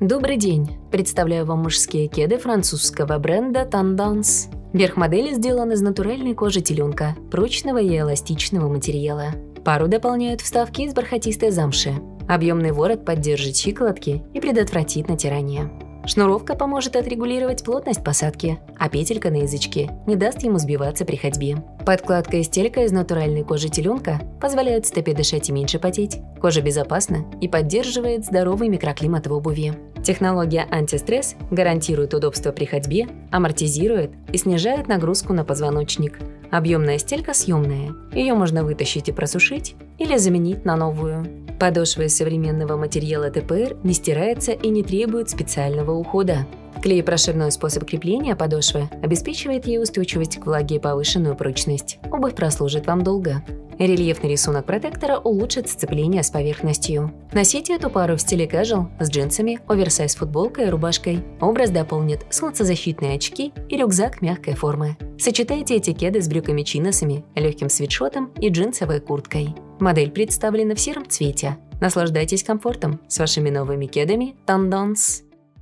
Добрый день! Представляю вам мужские кеды французского бренда Tendance. Верх модели сделан из натуральной кожи теленка, прочного и эластичного материала. Пару дополняют вставки из бархатистой замши. Объемный ворот поддержит щиколотки и предотвратит натирание. Шнуровка поможет отрегулировать плотность посадки, а петелька на язычке не даст ему сбиваться при ходьбе. Подкладка и стелька из натуральной кожи теленка позволяют стопе дышать и меньше потеть. Кожа безопасна и поддерживает здоровый микроклимат в обуви. Технология антистресс гарантирует удобство при ходьбе, амортизирует и снижает нагрузку на позвоночник. Объемная стелька съемная. Ее можно вытащить и просушить или заменить на новую. Подошва из современного материала ТПР не стирается и не требует специального ухода. Клей-прошивной способ крепления подошвы обеспечивает ей устойчивость к влаге и повышенную прочность. Обувь прослужит вам долго. Рельефный рисунок протектора улучшит сцепление с поверхностью. Носите эту пару в стиле casual с джинсами, оверсайз футболкой и рубашкой. Образ дополнит солнцезащитные очки и рюкзак мягкой формы. Сочетайте эти кеды с брюками-чиносами, легким свитшотом и джинсовой курткой. Модель представлена в сером цвете. Наслаждайтесь комфортом с вашими новыми кедами Tendance.